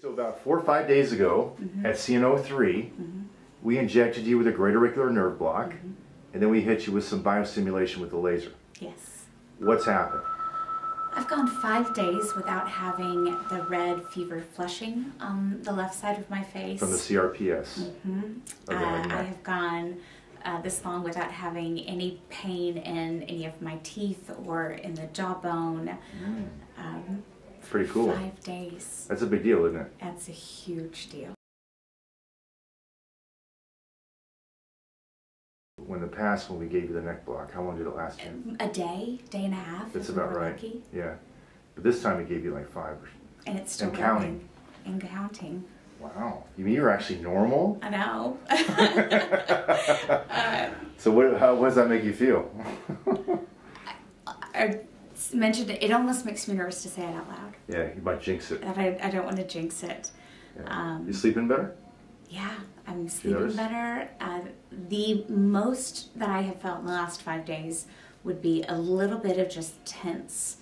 So about four or five days ago at CNO3, we injected you with a great auricular nerve block, and then we hit you with some biostimulation with the laser. Yes. What's happened? I've gone five days without having the red fever flushing on the left side of my face. From the CRPS. the Uh, I have gone uh, this long without having any pain in any of my teeth or in the jawbone. Um, Pretty cool. Five days. That's a big deal, isn't it? That's a huge deal. When the past, when we gave you the neck block, how long did it last you? A day, day and a half. That's we about right. lucky. Yeah. But this time we gave you like five. And it's still And counting. And counting. Wow. You mean you're actually normal? I know. uh, So what, how, what does that make you feel? I mentioned it, it almost makes me nervous to say it out loud. yeah, you might jinx it. That I, I don't want to jinx it. Yeah. Um, you sleeping better? Yeah, I'm sleeping better. Uh, the most that I have felt in the last five days would be a little bit of just tense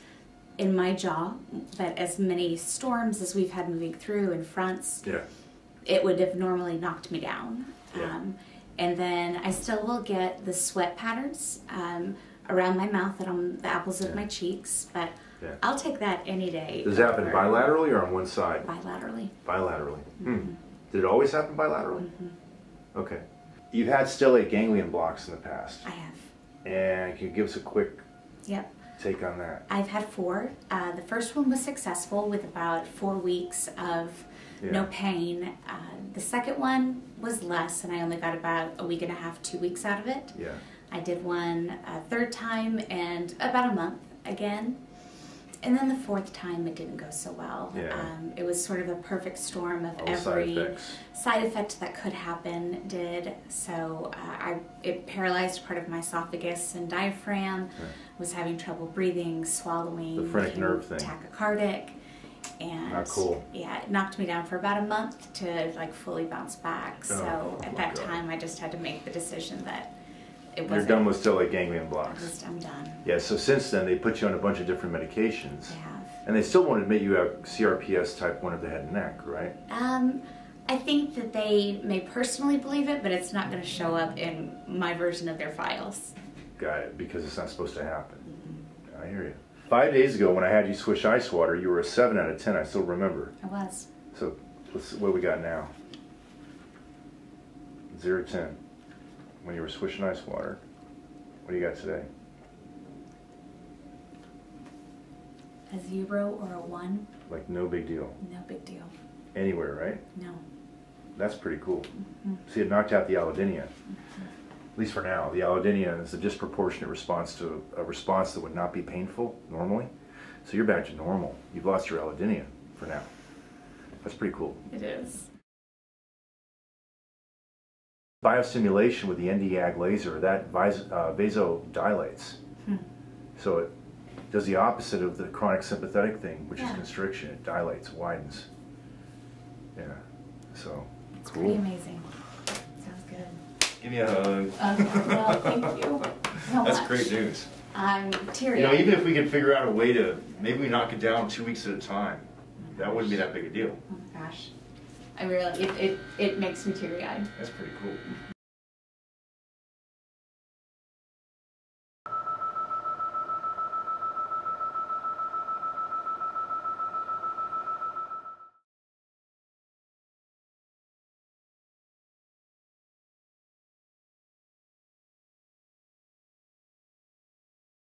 in my jaw. But as many storms as we've had moving through and fronts, Yeah. it would have normally knocked me down. Yeah. Um, and then I still will get the sweat patterns um, around my mouth and on the apples of Yeah. my cheeks, but Yeah. I'll take that any day. Does it happen bilaterally or on one side? Bilaterally. Bilaterally. Mm-hmm. Hmm. Did it always happen bilaterally? Okay. You've had stellate ganglion blocks in the past. I have. And can you give us a quick Yep. take on that? I've had four. Uh, the first one was successful with about four weeks of no pain. Uh, the second one was less, and I only got about a week and a half, two weeks out of it. Yeah. I did one a third time and about a month again. And then the fourth time it didn't go so well. Yeah. Um, it was sort of a perfect storm of All the side every side effect that could happen did. So uh, I it paralyzed part of my esophagus and diaphragm. Yeah. Was having trouble breathing, swallowing. The phrenic nerve thing. Tachycardic. And Not cool. Yeah, it knocked me down for about a month to like fully bounce back. So Oh, at my that God. time, I just had to make the decision that it You're done with stellate ganglion blocks. just, I'm done. Yeah, so since then they put you on a bunch of different medications. I have. And they still won't admit you have CRPS type 1 of the head and neck, right? Um, I think that they may personally believe it, but it's not going to show up in my version of their files. Got it, because it's not supposed to happen. Mm-hmm. I hear you. Five days ago when I had you swish ice water, you were a 7 out of 10, I still remember. I was. So let's what we got now. Zero ten. When you were swishing ice water. What do you got today? A zero or a one, Like no big deal. no big deal. Anywhere, right? No. That's pretty cool. Mm-hmm. See, it knocked out the allodynia. At least for now. The allodynia is a disproportionate response to a response that would not be painful normally. So you're back to normal. You've lost your allodynia for now. That's pretty cool. It is. Biostimulation with the Nd:YAG laser, that vis- uh, vasodilates. Hmm. So it does the opposite of the chronic sympathetic thing, which is constriction. It dilates, widens. Yeah. So It's cool. pretty amazing. Sounds good. Give me a hug. Um, well, thank you so That's much. great news. I'm teary. You know, even if we could figure out a way to maybe we knock it down two weeks at a time, that wouldn't be that big a deal. Oh my gosh. I really, it, it, it makes me teary eyed. That's pretty cool.